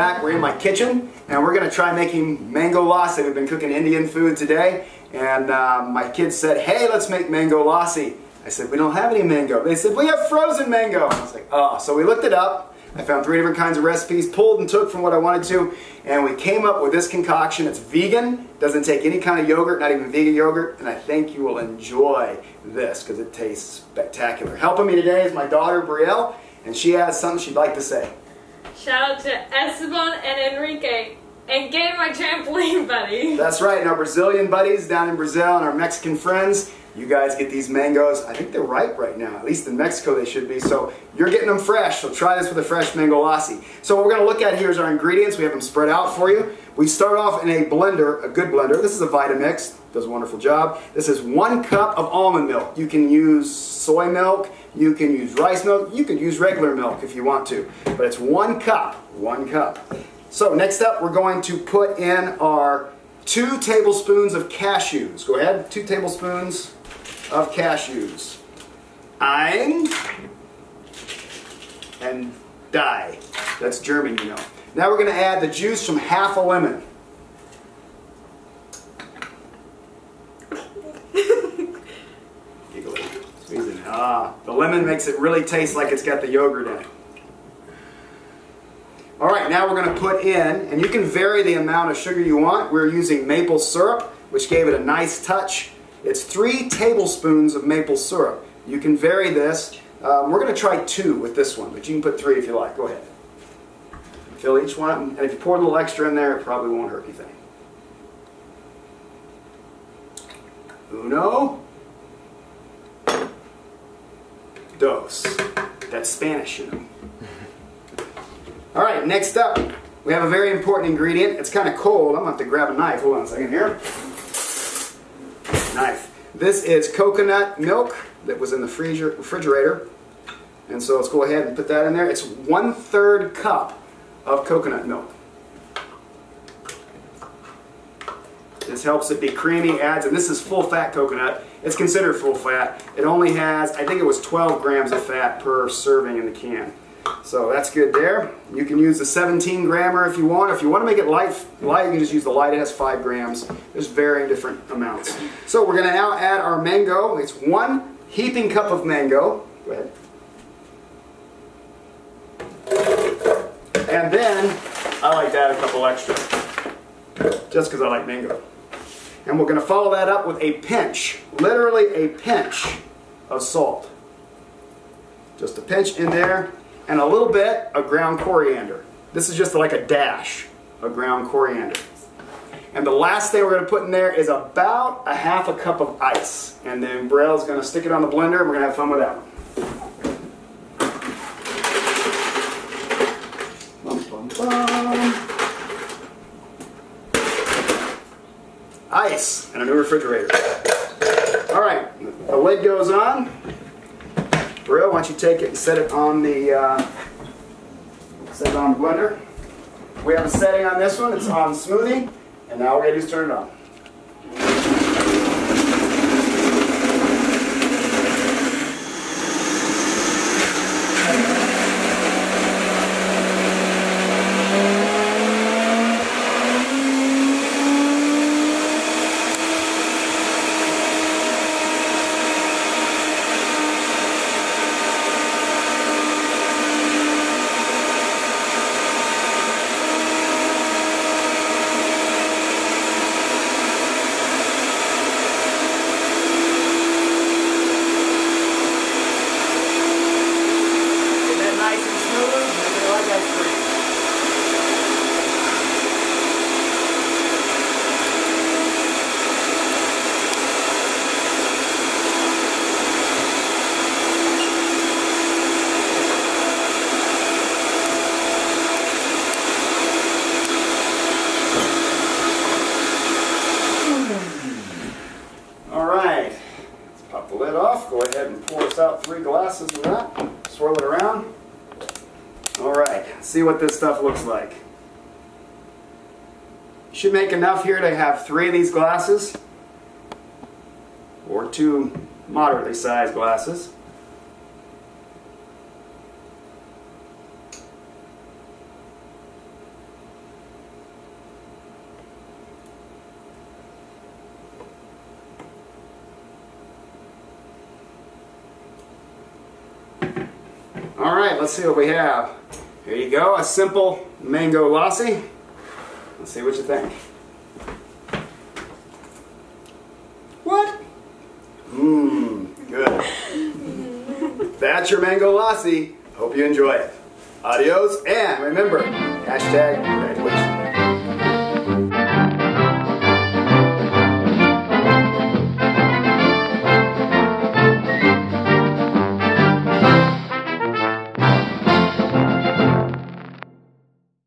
back. We're in my kitchen, and we're to try making mango lassi. We've been cooking Indian food today, and uh, my kids said, hey, let's make mango lassi. I said, we don't have any mango. They said, we have frozen mango. I was like, oh. So we looked it up. I found three different kinds of recipes, pulled and took from what I wanted to, and we came up with this concoction. It's vegan, doesn't take any kind of yogurt, not even vegan yogurt, and I think you will enjoy this because it tastes spectacular. Helping me today is my daughter, Brielle, and she has something she'd like to say. Shout out to Esteban and Enrique and Game My Trampoline Buddy. That's right, and our Brazilian buddies down in Brazil and our Mexican friends, you guys get these mangoes. I think they're ripe right now. At least in Mexico they should be. So you're getting them fresh. So try this with a fresh mango lassi. So what we're going to look at here is our ingredients. We have them spread out for you. We start off in a blender, a good blender. This is a Vitamix. Does a wonderful job. This is one cup of almond milk. You can use soy milk. You can use rice milk. You can use regular milk if you want to. But it's one cup. One cup. So next up, we're going to put in our two tablespoons of cashews. Go ahead. Two tablespoons of cashews. Ein and die. That's German, you know. Now we're going to add the juice from half a lemon. Ah, the lemon makes it really taste like it's got the yogurt in it. All right, now we're going to put in, and you can vary the amount of sugar you want. We're using maple syrup, which gave it a nice touch. It's three tablespoons of maple syrup. You can vary this. Um, we're going to try two with this one, but you can put three if you like. Go ahead. Fill each one up, and if you pour a little extra in there, it probably won't hurt anything. Uno. Dos. That's Spanish, you know. All right, next up, we have a very important ingredient. It's kind of cold. I'm going to have to grab a knife. Hold on a second here. Knife. This is coconut milk that was in the freezer, refrigerator. And so let's go ahead and put that in there. It's one third cup of coconut milk. This helps it be creamy, adds, and this is full fat coconut. It's considered full fat. It only has, I think it was 12 grams of fat per serving in the can. So that's good there. You can use the 17 grammer if you want. If you want to make it light, light you can just use the light. It has 5 grams. There's varying different amounts. So we're going to now add our mango. It's one heaping cup of mango. Go ahead. And then I like to add a couple extra. Just because I like mango. And we're going to follow that up with a pinch, literally a pinch of salt. Just a pinch in there and a little bit of ground coriander. This is just like a dash of ground coriander. And the last thing we're going to put in there is about a half a cup of ice. And then Brielle's going to stick it on the blender and we're going to have fun with that one. Ice and a new refrigerator. All right, the lid goes on. Brielle, why don't you take it and set it on the uh, set it on the blender. We have a setting on this one. It's on smoothie, and now we're ready to turn it on. Ahead and pour us out three glasses of that. Swirl it around. All right, see what this stuff looks like. Should make enough here to have three of these glasses, or two moderately sized glasses. Right, let's see what we have. Here you go, a simple mango lassi. Let's see what you think. What? Mmm, good. That's your mango lassi. Hope you enjoy it. Adios, and remember, hashtag